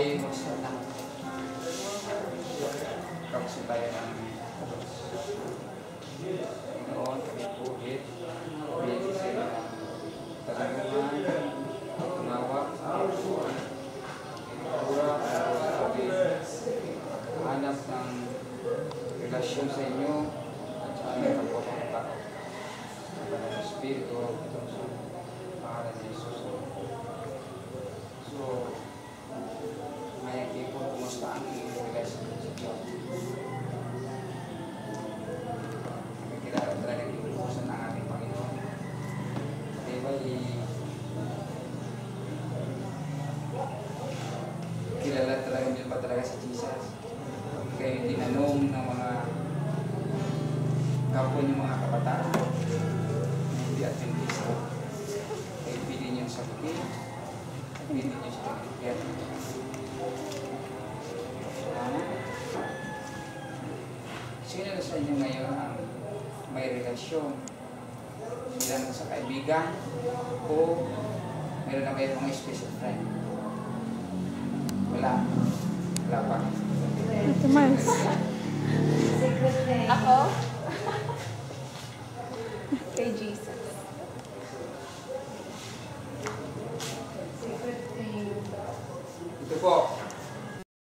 alaihi wasallam. pura-pura sa inyo Jesus. Talaga si Jesus? Kayo tinanong ng mga kapwa niyo mga kabataan, hindi at hindi sa kayo pili niyo sa bukid, pili niyo sa bukid. Sino na sa inyo ngayon ang may relasyon bilang sa kaibigan o meron na kayo mga special friend? Muito mais. Tá Aham. Preguiça. Muito bom.